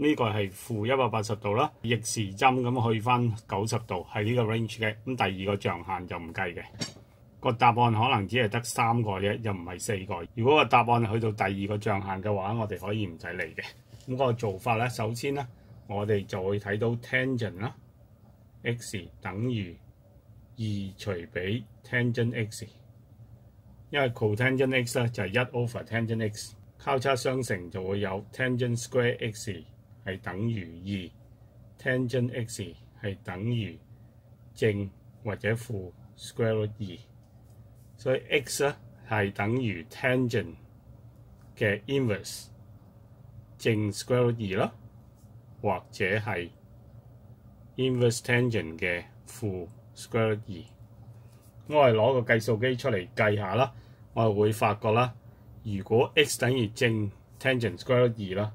呢個係負一百八十度啦，逆時針咁去翻九十度，係呢個 range 嘅。咁第二個象限就唔計嘅。個答案可能只係得三個啫，又唔係四個。如果個答案去到第二個象限嘅話，我哋可以唔使理嘅。咁個做法咧，首先咧，我哋就會睇到 tangent 啦，x 等於二除比 tangent x，因為 cotangent x 咧就係一 over tangent x，交叉相乘就會有 tangent square x。係等於二，tangent x 係等於正或者負 square root 二，所以 x 咧係等於 tangent 嘅 inverse 正 square root 二咯，或者係 inverse tangent 嘅負 square root 二。我係攞個計數機出嚟計下啦，我係會發覺啦，如果 x 等於正 tangent square root 二啦。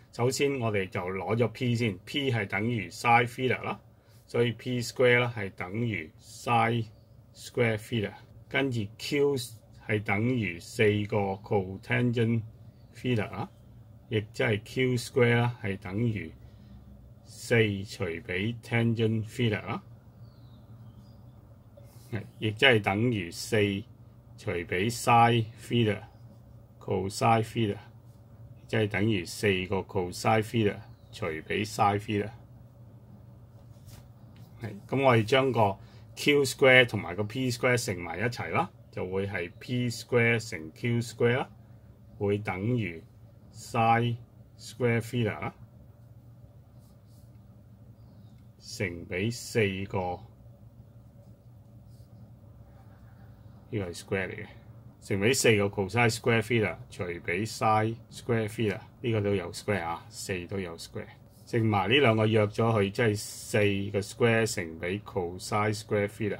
首先我哋就攞咗 P 先，P 係等於 sin theta 啦，所以 P square 咧係等於 sin square theta，跟住 Q 係等於四個 cotangent theta 啦，亦即係 Q square 啦係等於四除比 tangent theta 啦，亦即係等於四除比 sin theta，cosine theta。即係等於四個 cosine theta 除俾 sin theta，係咁我哋將個 q square 同埋個 p square 乘埋一齊啦，就會係 p square 乘 q square 啦，會等於 sin square theta 啦，乘俾四個呢個係 square 嚟嘅。乘比四個 cosine square theta 除俾 sin square theta，呢個都有 square 啊，四都有 square。乘埋呢兩個約咗去，即係四個 square 乘俾 cosine square theta。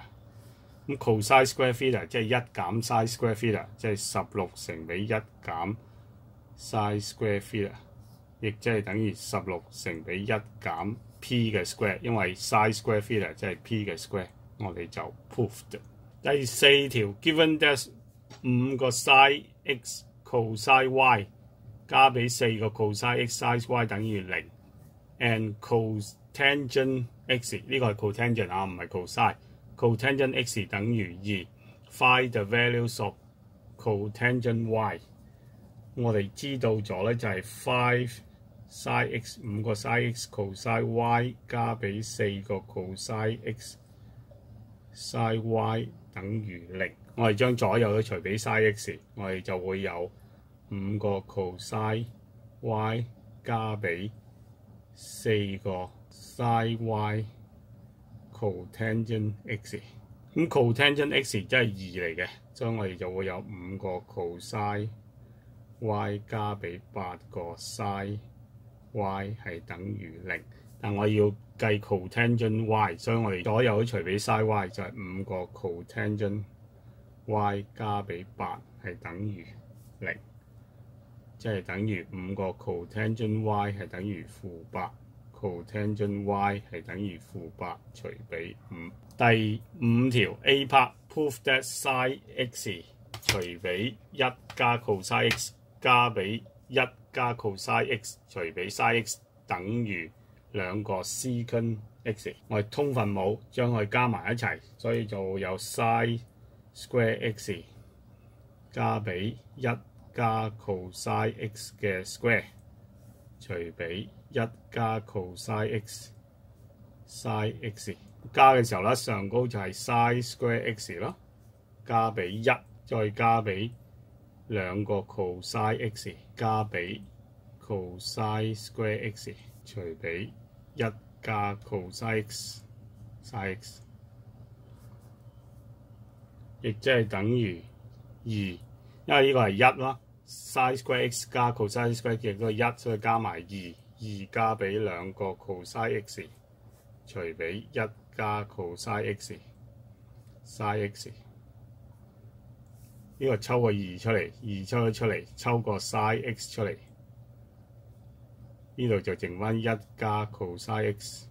咁 cosine square theta 即係一減 sin square theta，即係十六乘俾一減 sin square theta，亦即係等於十六乘俾一減 p 嘅 square，因為 sin square theta 即係 p 嘅 square，我哋就 proved。第四條 given that 五個 sin x cos y 加俾四個 cos x sin y 等於零，and cotangent x 呢個係 cotangent 啊，唔係 cosine。cotangent x 等於二，find the values of cotangent y。我哋知道咗咧就係 five sin x 五個 sin x cos y 加俾四個 cos x sin y 等於零。我哋將左右都除俾 sin x，我哋就會有五個 cos y 加俾四個 sin y cotangent x。咁 cotangent x 即係二嚟嘅，所以我哋就會有五個 cos y 加俾八個 sin y 係等於零。但我要計 cotangent y，所以我哋左右除俾 sin y 就係五個 cotangent y 加俾八係等於零，即係等於五個 cotangent y 係等於負八，cotangent y 係等於負八除俾五。第五條 A part prove that sin x 除俾一加 cos x 加俾一加 cos x 除俾 sin x 等於兩個 c 跟 x。我哋通分母將佢加埋一齊，所以就有 sin square x 加俾一加 cos x 嘅 square 除俾一加 cos x sin x。加嘅時候咧，上高就係 sin square x 咯，加俾一，再加俾兩個 cos x，加俾 cos square x 除俾一加 cos x sin x，亦即係等於二，因為呢個係一啦，sin square x 加 cos square 亦都係一，所以加埋二，二加俾兩個 cos x 除俾一。加 cos x sin x 呢個抽個二出嚟，二抽咗出嚟，抽個 sin x 出嚟，呢度就剩翻一加 cos x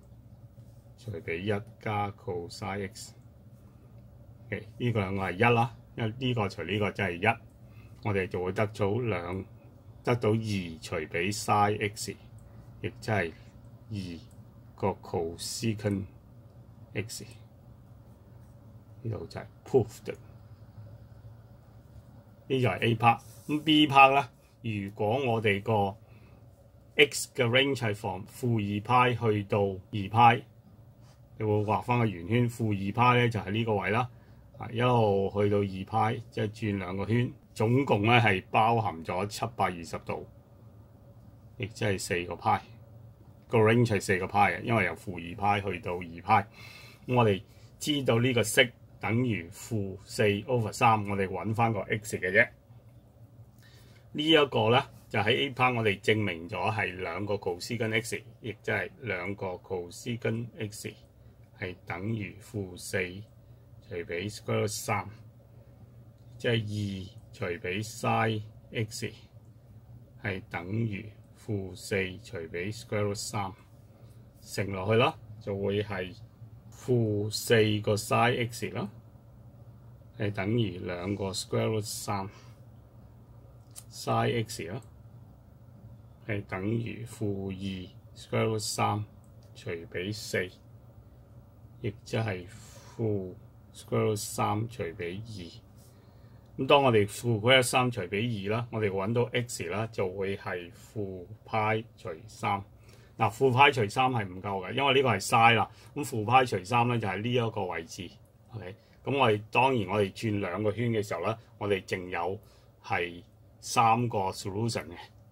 除俾一加 cos x。OK，呢個兩個係一啦，因為呢個除呢個即係一，我哋就會得到兩得到二除俾 sin x，亦即係二個 cos。x 呢度就係 proved，呢就係 A part。咁 B part 咧，如果我哋個 x 嘅 range 係從負二派去到二派，你會畫翻個圓圈。負二派咧就係呢個位啦，啊一路去到二派，即係轉兩個圈，總共咧係包含咗七百二十度，亦即係四個派。個 range 係四個派嘅，因為由負二派去到二派。我哋知道呢個式等於負四 over 三，我哋揾翻個 x 嘅啫。呢一個咧就喺 A part 我哋證明咗係兩個 cos 跟 x，亦即係兩個 cos 跟 x 係等於負四除俾 square root 三，即係二除俾 sin x 係等於負四除俾 square root 三，乘落去啦，就會係。負四個 sin x 啦，係等於兩個 square root 三 sin x 啦，係等於負二 square root 三除俾四，亦即係負 square root 三除俾二。咁當我哋負 square 三除俾二啦，我哋揾到 x 啦，就會係負派除三。嗱，負派除三係唔夠嘅，因為呢個係 sin 啦。咁負派除三咧就係呢一個位置。OK，咁我哋當然我哋轉兩個圈嘅時候咧，我哋淨有係三個 solution 嘅。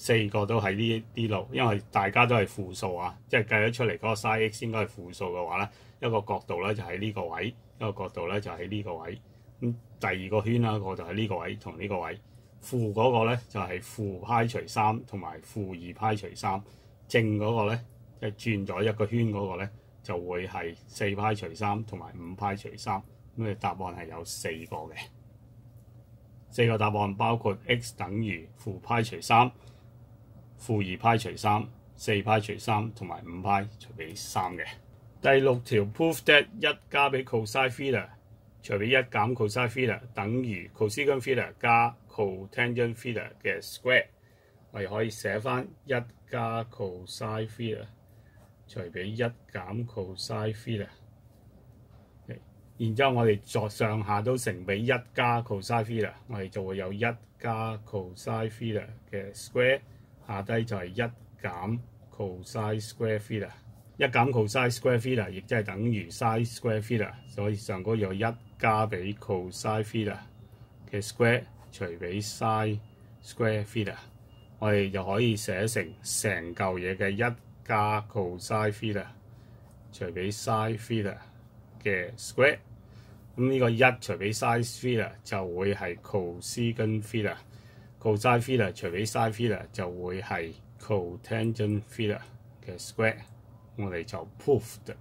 四個都喺呢啲路，因為大家都係負數啊，即係計得出嚟嗰個 sin x 應該係負數嘅話咧，一個角度咧就喺呢個位，一個角度咧就喺呢個位。咁第二個圈啦，個就喺呢個位同呢個位。負嗰個咧就係負派除三同埋負二派除三。正嗰個咧，即係轉咗一個圈嗰個咧，就會係四派除三同埋五派除三。咁嘅答案係有四個嘅。四個答案包括 x 等於負派除三負二派除三、四派除三同埋五派除俾三嘅。第六條 prove that 一加俾 cosine theta 除俾一減 cosine theta 等於 cosecant theta 加 cotangent theta 嘅 square。我哋可以寫翻一加 cosine theta 除俾一減 cosine theta。然之後我哋作上下都乘俾一加 cosine theta，我哋就會有一加 cosine theta 嘅 square，下低就係一減 cosine square theta，一減 cosine square theta 亦即係等於 sin square theta，所以上高有一加俾 cosine theta 嘅 square 除俾 sin square theta，我哋就可以寫成成嚿嘢嘅一加 cosine theta 除俾 sin theta 嘅 square。咁呢個一除俾 sin theta 就會係 cosecant cosine theta 除俾 sin theta 就會係 cotangent theta 嘅 square，我哋就 proved。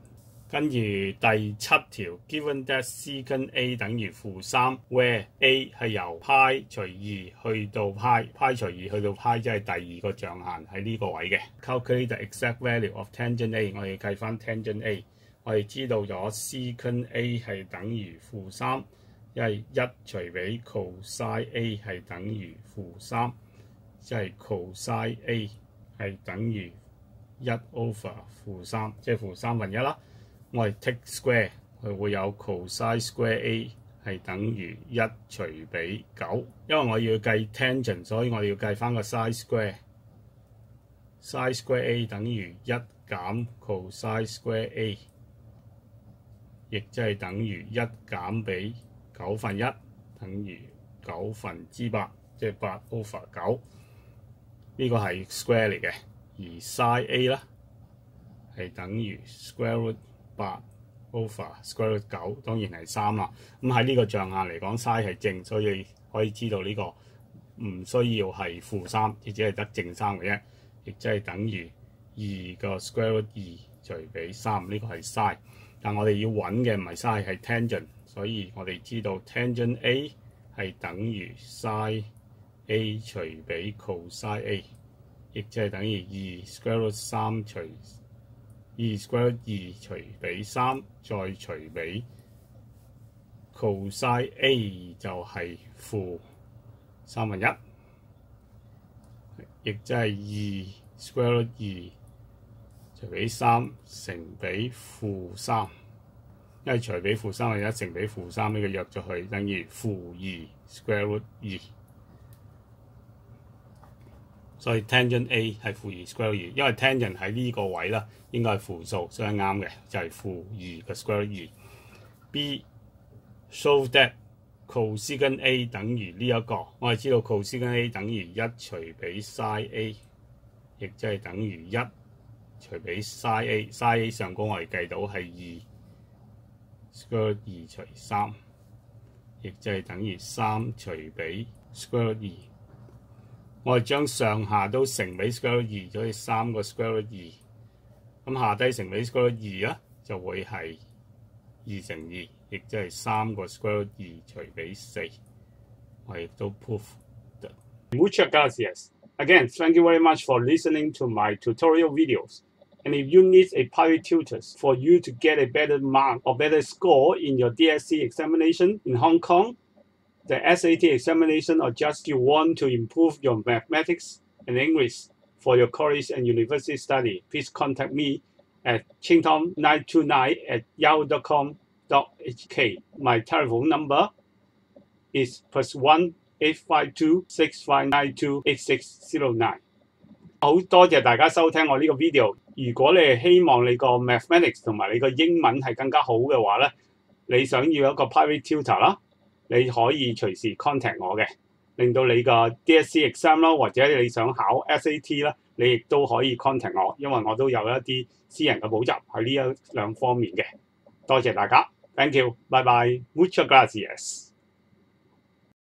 跟住第七條，given that secant A 等於負三，where A 係由派除二去到派，派除二去到派即係第二個象限喺呢個位嘅。calculate the exact value of tangent A，我哋計翻 tangent A。我哋知道咗 secant A 係等於負三，因為一除俾 cosine A 係等於負三，即係 cosine A 係等於一 over 負三，即係負三分一啦。我係 take square，佢會有 cosi square A 係等於一除俾九，因為我要計 tangent，所以我哋要計翻個 sin square。sin square A 等於一減 cosine square A。亦即係等於一減比九分一，等於九分之八，即係八 over 九。呢個係 square 嚟嘅，而 sin A 啦係等於 square root 八 over square root 九，當然係三啦。咁喺呢個象限嚟講，sin 係正，所以可以知道呢個唔需要係負三，亦只係得正三嘅啫。亦即係等於二個 square root 二除俾三，呢個係 sin。但我哋要揾嘅唔係 sin 係 tangent，所以我哋知道 tangent A 係等於 sin A 除比 cosine A，亦即係等於二 square root 三除二 square 二除比三，再除比 cosi A 就係負三分一，亦即係二 square root 二。除比三乘比負三，因為除俾負三或一乘俾負三呢個約咗去等於負二 square root 二，所以 tangent A 係負二 square root 二，因為 tangent 喺呢個位啦，應該係負數，所以啱嘅就係負二個 square root 二。B show that cos 跟 A 等於呢、一個，我係知道 cos 跟 A 等於一除比 sin A，亦即係等於一除比 sin A，sin A 上高我係計到係二。，square 二除三，亦即係等於三除俾 square 二。我哋將上下都乘俾 square 二，所以三個 square 二。咁下低乘俾 square 二啊，就會係二乘二，亦即係三個 square 二除俾四。我亦都 proof。Muchas gracias. Again, thank you very much for listening to my tutorial videos. And if you need a private tutor for you to get a better mark or better score in your DSC examination in Hong Kong, the SAT examination, or just you want to improve your mathematics and English for your college and university study, please contact me at chingtom929 at yahoo.com.hk. My telephone number is plus one eight five two six five nine two eight six zero nine。好多謝大家收聽我呢個 video。如果你希望你個 mathematics 同埋你個英文係更加好嘅話咧，你想要一個 private tutor 啦，你可以隨時 contact 我嘅，令到你個 DSE exam 啦，或者你想考 SAT 啦，你亦都可以 contact 我，因為我都有一啲私人嘅補習喺呢一兩方面嘅。多謝大家，thank you，bye bye，muchas gracias。